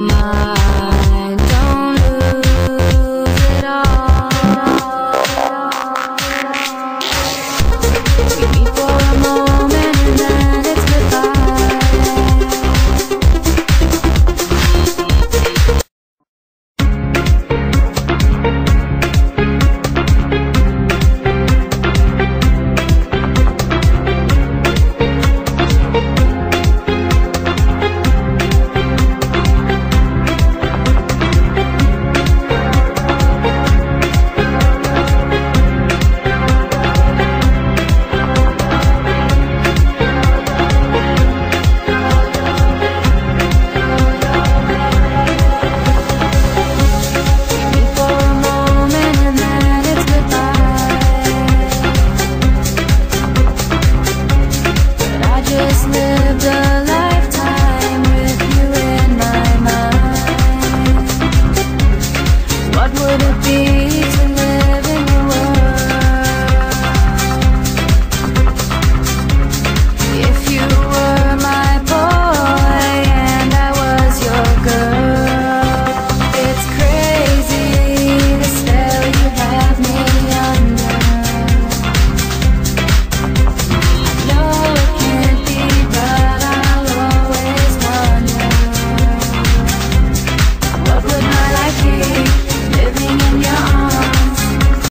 my